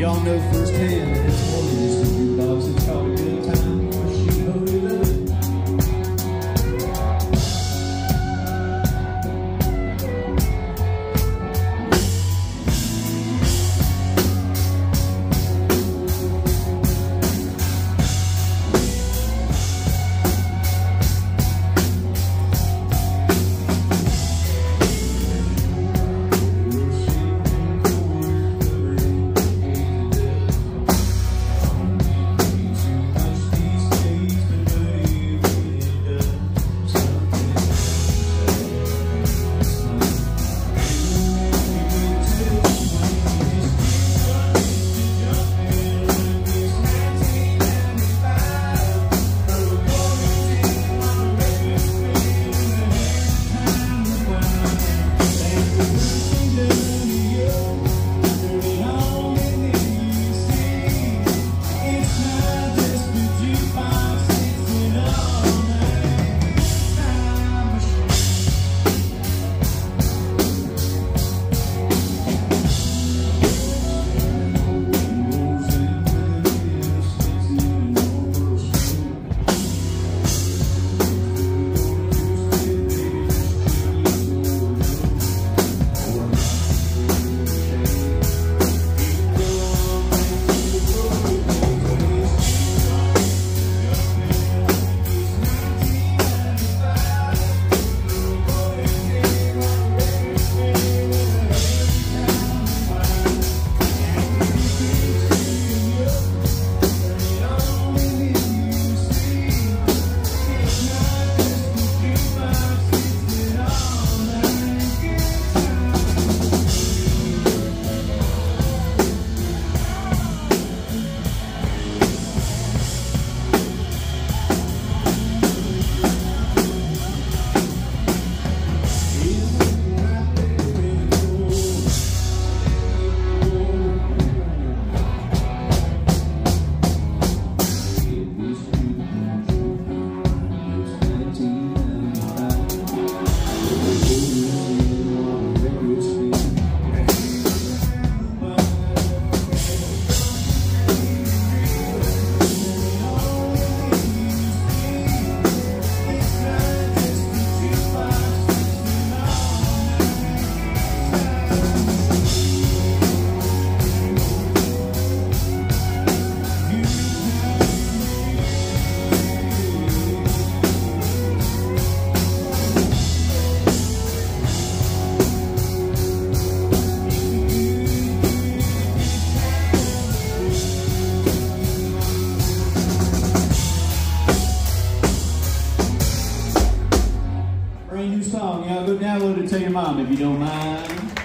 Y'all know firsthand that it's more than just a jukebox. It's called Brand new song. Y'all go download it. Tell your mom if you don't mind.